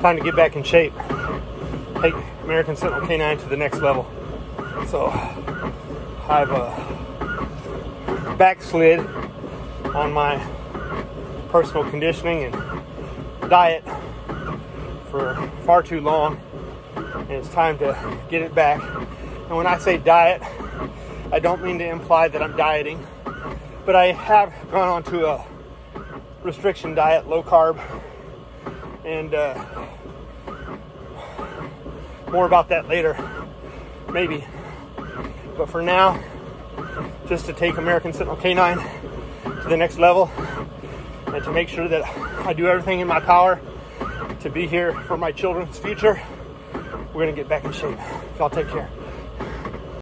Time to get back in shape. Take American Sentinel K9 to the next level. So I've uh, backslid on my personal conditioning and diet for far too long, and it's time to get it back. And when I say diet, I don't mean to imply that I'm dieting, but I have gone on to a restriction diet, low carb, and uh, more about that later, maybe. But for now, just to take American Sentinel K9 to the next level and to make sure that I do everything in my power to be here for my children's future, we're to get back in shape. Y'all take care.